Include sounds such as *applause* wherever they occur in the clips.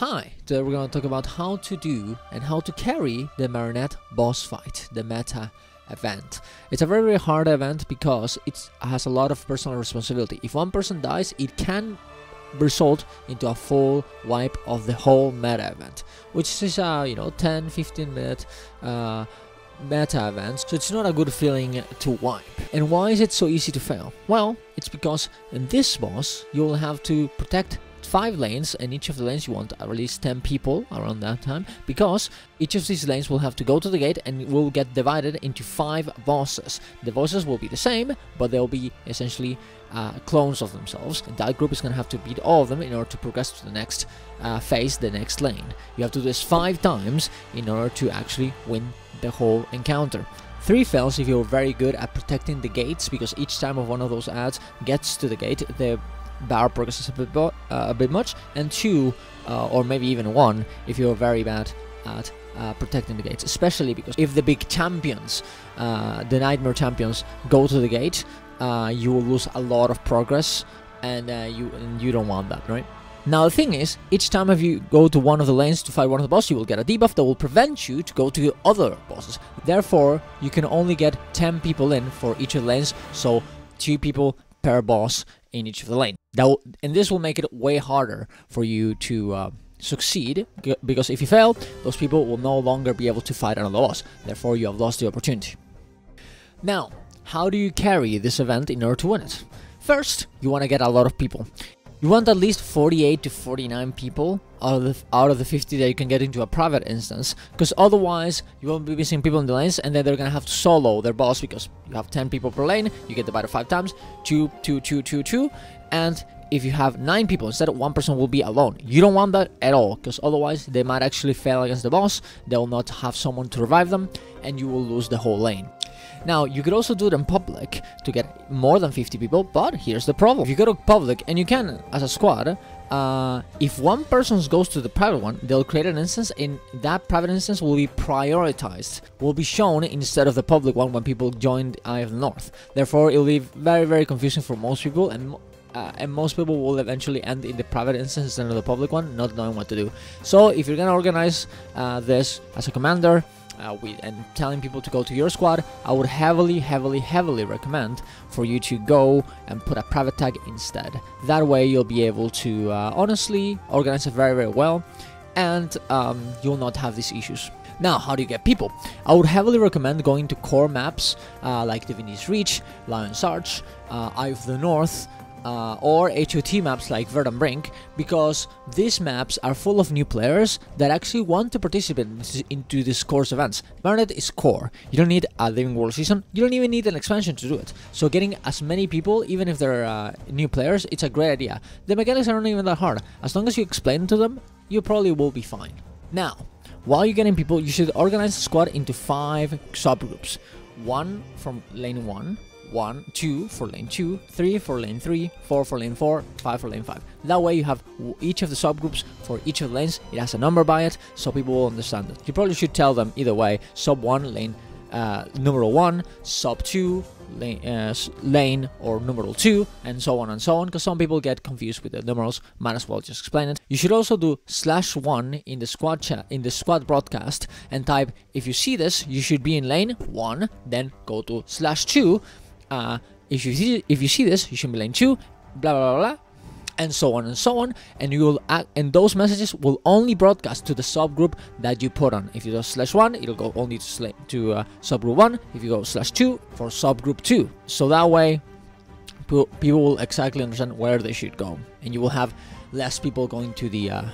Hi, today we're to talk about how to do and how to carry the Marionette boss fight, the meta event. It's a very, very hard event because it has a lot of personal responsibility. If one person dies, it can result into a full wipe of the whole meta event, which is a you know 10-15 minute uh, meta event, so it's not a good feeling to wipe. And why is it so easy to fail? Well, it's because in this boss you'll have to protect five lanes and each of the lanes you want at least 10 people around that time because each of these lanes will have to go to the gate and will get divided into five bosses. The bosses will be the same but they'll be essentially uh, clones of themselves and that group is going to have to beat all of them in order to progress to the next uh, phase the next lane. You have to do this five times in order to actually win the whole encounter. 3 fails if you're very good at protecting the gates because each time of one of those ads gets to the gate the bar progresses a bit, uh, a bit much, and two, uh, or maybe even one, if you're very bad at uh, protecting the gates, especially because if the big champions, uh, the nightmare champions, go to the gate, uh, you will lose a lot of progress, and uh, you and you don't want that, right? Now the thing is, each time if you go to one of the lanes to fight one of the bosses, you will get a debuff that will prevent you to go to the other bosses. Therefore, you can only get 10 people in for each of the lanes, so 2 people per boss in each of the lane. That and this will make it way harder for you to uh, succeed because if you fail, those people will no longer be able to fight another boss. Therefore, you have lost the opportunity. Now, how do you carry this event in order to win it? First, you want to get a lot of people. You want at least 48 to 49 people out of the, out of the 50 that you can get into a private instance, because otherwise you won't be missing people in the lanes, and then they're gonna have to solo their boss because you have 10 people per lane, you get divided 5 times, 2, 2, 2, 2, 2, and if you have 9 people instead, one person will be alone. You don't want that at all, because otherwise they might actually fail against the boss, they will not have someone to revive them, and you will lose the whole lane. Now, you could also do it in public to get more than 50 people, but here's the problem. If you go to public, and you can, as a squad, uh, if one person goes to the private one, they'll create an instance, and that private instance will be prioritized, will be shown instead of the public one when people join Eye of the North. Therefore, it'll be very, very confusing for most people, and uh, and most people will eventually end in the private instance instead of the public one, not knowing what to do. So, if you're gonna organize uh, this as a commander, uh, and telling people to go to your squad, I would heavily, heavily, heavily recommend for you to go and put a private tag instead. That way you'll be able to uh, honestly organize it very, very well and um, you'll not have these issues. Now, how do you get people? I would heavily recommend going to core maps uh, like Divinity's Reach, Lion's Arch, uh, Eye of the North, uh, or HOT maps like Verdant Brink because these maps are full of new players that actually want to participate into these course events. Marionette is core. You don't need a Living World season. You don't even need an expansion to do it. So getting as many people, even if they're uh, new players, it's a great idea. The mechanics are not even that hard. As long as you explain to them, you probably will be fine. Now, while you're getting people, you should organize the squad into five subgroups. One from lane 1, 1, 2 for lane 2, 3 for lane 3, 4 for lane 4, 5 for lane 5. That way you have each of the subgroups for each of the lanes, it has a number by it, so people will understand it. You probably should tell them either way, sub 1, lane uh, numeral 1, sub 2, lane, uh, lane or numeral 2, and so on and so on, because some people get confused with the numerals, might as well just explain it. You should also do slash 1 in the squad chat, in the squad broadcast, and type, if you see this, you should be in lane 1, then go to slash 2, uh, if you see if you see this, you should be lane two, blah blah blah, blah and so on and so on. And you will act, and those messages will only broadcast to the subgroup that you put on. If you go slash one it'll go only to, to uh, subgroup one. If you go slash two for subgroup two. So that way people will exactly understand where they should go. And you will have less people going to the uh,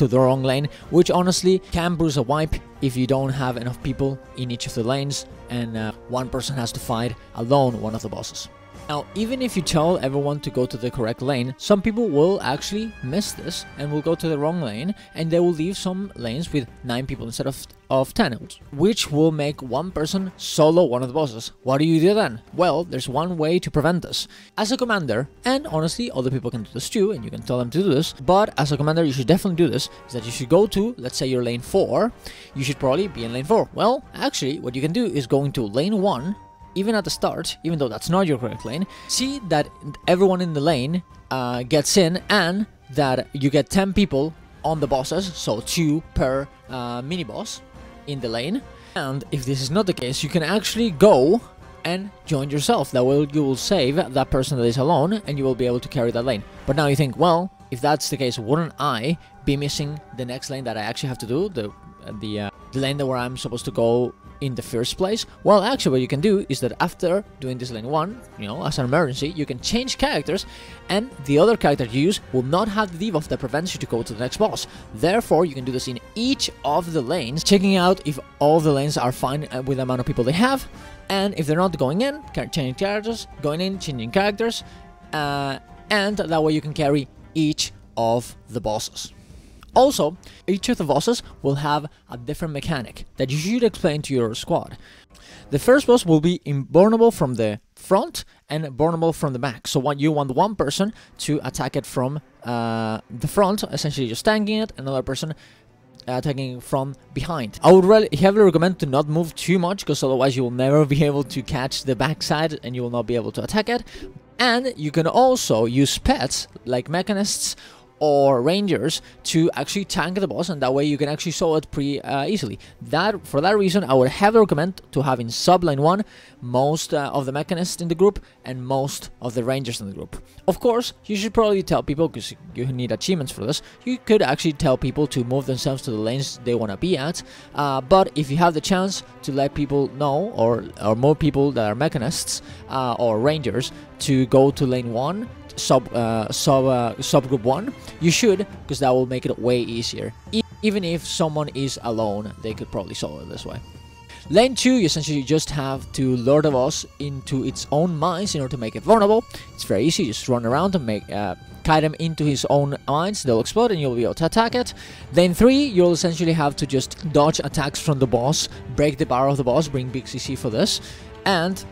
to the wrong lane, which honestly can bruise a wipe if you don't have enough people in each of the lanes and uh, one person has to fight alone one of the bosses. Now, even if you tell everyone to go to the correct lane, some people will actually miss this and will go to the wrong lane and they will leave some lanes with 9 people instead of, of 10, which will make one person solo one of the bosses. What do you do then? Well, there's one way to prevent this. As a commander, and honestly, other people can do this too, and you can tell them to do this, but as a commander, you should definitely do this, is that you should go to, let's say you're lane 4, you should probably be in lane 4. Well, actually, what you can do is go into lane 1, even at the start, even though that's not your correct lane, see that everyone in the lane uh, gets in and that you get 10 people on the bosses, so two per uh, mini boss in the lane. And if this is not the case, you can actually go and join yourself. That will you will save that person that is alone and you will be able to carry that lane. But now you think, well, if that's the case, wouldn't I be missing the next lane that I actually have to do? The the, uh, the lane that where I'm supposed to go in the first place? Well, actually, what you can do is that after doing this lane 1, you know, as an emergency, you can change characters, and the other character you use will not have the debuff that prevents you to go to the next boss. Therefore, you can do this in each of the lanes, checking out if all the lanes are fine uh, with the amount of people they have, and if they're not going in, changing characters, going in, changing characters, uh, and that way you can carry each of the bosses. Also, each of the bosses will have a different mechanic that you should explain to your squad. The first boss will be invulnerable from the front and vulnerable from the back. So what you want one person to attack it from uh, the front, essentially just tanking it, another person attacking from behind. I would really heavily recommend to not move too much because otherwise you will never *laughs* be able to catch the backside and you will not be able to attack it. And you can also use pets like mechanists or rangers to actually tank the boss and that way you can actually solve it pretty uh, easily. That For that reason I would heavily recommend to have in sublane 1 most uh, of the mechanists in the group and most of the rangers in the group. Of course you should probably tell people because you need achievements for this, you could actually tell people to move themselves to the lanes they want to be at uh, but if you have the chance to let people know or, or more people that are mechanists uh, or rangers to go to lane 1 sub uh, sub uh, subgroup one, you should because that will make it way easier. E even if someone is alone, they could probably solve it this way. Lane 2, you essentially just have to lure the boss into its own mines in order to make it vulnerable. It's very easy, just run around and make uh, kite him into his own mines, they'll explode and you'll be able to attack it. Lane 3, you'll essentially have to just dodge attacks from the boss, break the bar of the boss, bring big CC for this, and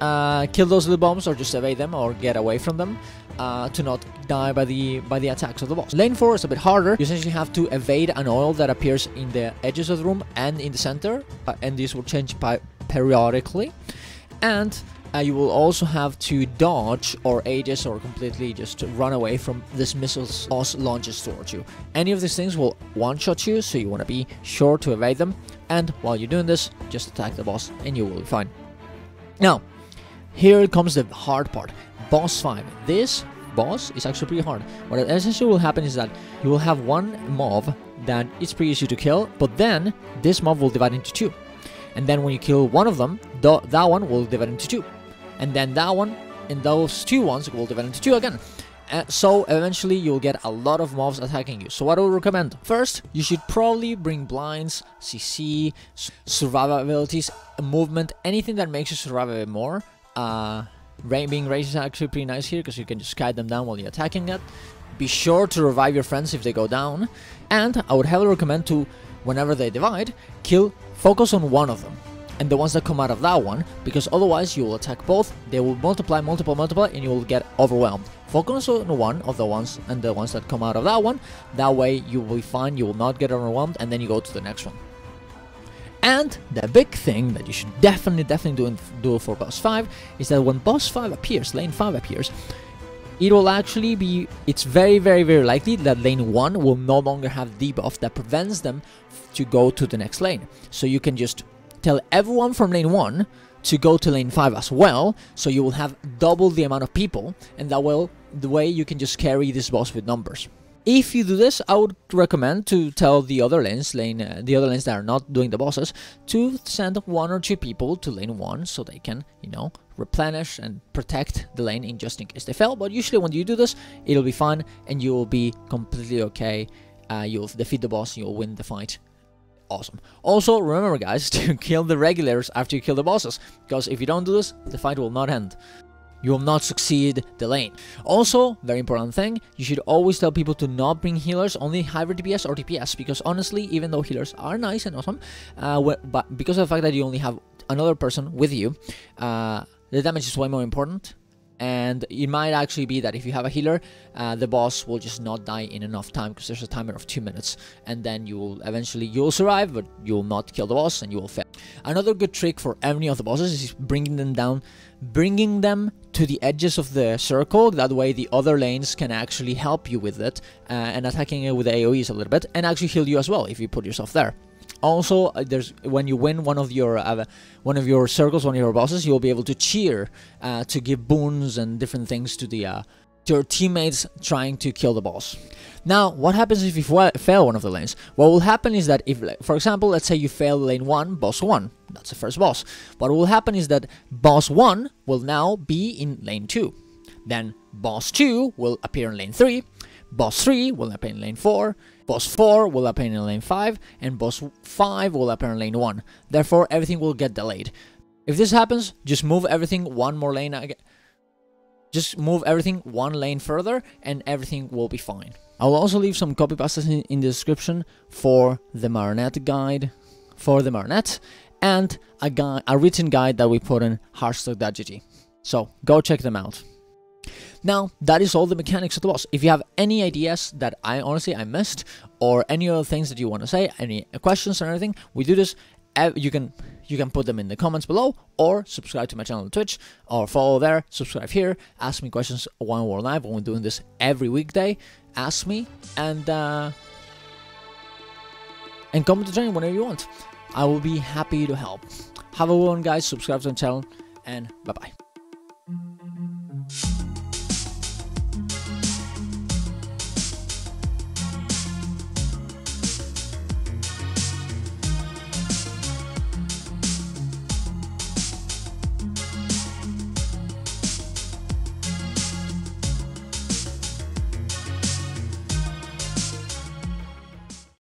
uh, kill those little bombs or just evade them or get away from them uh, to not die by the by the attacks of the boss. Lane 4 is a bit harder. You essentially have to evade an oil that appears in the edges of the room and in the center, uh, and this will change periodically. And uh, you will also have to dodge or aegis or completely just run away from this missiles boss launches towards you. Any of these things will one-shot you, so you want to be sure to evade them. And while you're doing this, just attack the boss and you will be fine. Now, here comes the hard part. Boss 5. This boss is actually pretty hard. What essentially will happen is that you will have one mob that is pretty easy to kill, but then this mob will divide into two. And then when you kill one of them, th that one will divide into two. And then that one and those two ones will divide into two again. Uh, so eventually you'll get a lot of mobs attacking you. So what I would recommend? First, you should probably bring blinds, CC, survivabilities, movement, anything that makes you survive a bit more uh, being raised is actually pretty nice here because you can just kite them down while you're attacking it. Be sure to revive your friends if they go down. And I would heavily recommend to, whenever they divide, kill, focus on one of them. And the ones that come out of that one, because otherwise you will attack both, they will multiply, multiply, multiply, and you will get overwhelmed. Focus on one of the ones and the ones that come out of that one, that way you will be fine, you will not get overwhelmed, and then you go to the next one. And the big thing that you should definitely, definitely do, in, do for boss 5 is that when boss 5 appears, lane 5 appears, it will actually be, it's very, very, very likely that lane 1 will no longer have debuff that prevents them to go to the next lane. So you can just tell everyone from lane 1 to go to lane 5 as well, so you will have double the amount of people, and that will, the way you can just carry this boss with numbers. If you do this, I would recommend to tell the other lanes, lane, uh, the other lanes that are not doing the bosses, to send one or two people to lane 1 so they can, you know, replenish and protect the lane in just in case they fail. But usually when you do this, it'll be fun and you will be completely okay. Uh, you'll defeat the boss, you'll win the fight. Awesome. Also, remember guys, *laughs* to kill the regulars after you kill the bosses, because if you don't do this, the fight will not end you will not succeed the lane. Also, very important thing, you should always tell people to not bring healers, only hybrid DPS or DPS, because honestly, even though healers are nice and awesome, uh, but because of the fact that you only have another person with you, uh, the damage is way more important and it might actually be that if you have a healer, uh, the boss will just not die in enough time because there's a timer of 2 minutes, and then you will eventually, you will survive, but you will not kill the boss, and you will fail. Another good trick for any of the bosses is bringing them down, bringing them to the edges of the circle. That way, the other lanes can actually help you with it uh, and attacking it with AOE's a little bit, and actually heal you as well if you put yourself there. Also, uh, there's when you win one of your uh, one of your circles, one of your bosses, you'll be able to cheer uh, to give boons and different things to the uh, your teammates trying to kill the boss. Now, what happens if you fail one of the lanes? What will happen is that if, for example, let's say you fail lane 1, boss 1, that's the first boss. What will happen is that boss 1 will now be in lane 2. Then boss 2 will appear in lane 3, boss 3 will appear in lane 4, boss 4 will appear in lane 5, and boss 5 will appear in lane 1. Therefore, everything will get delayed. If this happens, just move everything one more lane again. Just move everything one lane further and everything will be fine. I will also leave some copy pastes in, in the description for the Marionette guide, for the Marionette, and a, guide, a written guide that we put in Hardstuck.gg. So go check them out. Now, that is all the mechanics of the boss. If you have any ideas that I honestly I missed, or any other things that you want to say, any questions or anything, we do this. You can you can put them in the comments below, or subscribe to my channel on Twitch, or follow there, subscribe here, ask me questions while we're live. When we're doing this every weekday, ask me and uh, and come to join whenever you want. I will be happy to help. Have a good one, guys. Subscribe to the channel, and bye bye.